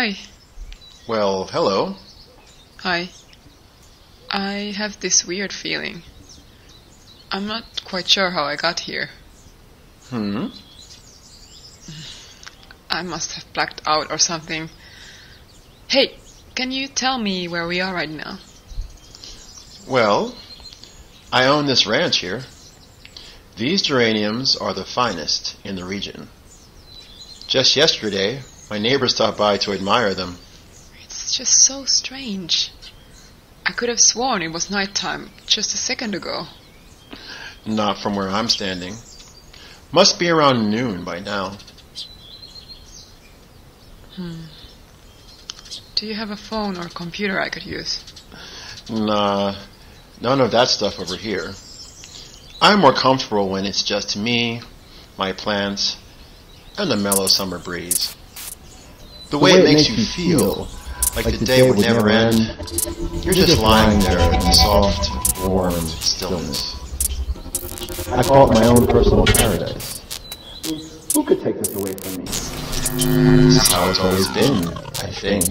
Hi. Well, hello. Hi. I have this weird feeling. I'm not quite sure how I got here. Hmm? I must have blacked out or something. Hey, can you tell me where we are right now? Well, I own this ranch here. These geraniums are the finest in the region. Just yesterday, my neighbors stopped by to admire them. It's just so strange. I could have sworn it was nighttime just a second ago. Not from where I'm standing. Must be around noon by now. Hmm. Do you have a phone or computer I could use? Nah, none of that stuff over here. I'm more comfortable when it's just me, my plants, and the mellow summer breeze. The way, it makes, you feel, like, the, day, would never end. You're just lying there in the soft, warm stillness. I call it my own personal paradise. Who could take this away from me? This is how it's always been, I think.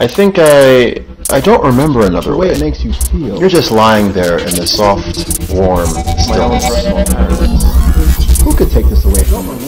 I think I I don't remember another way. it makes you feel. You're just lying there in the soft, warm my own stillness. personal paradise. Who could take this away from me?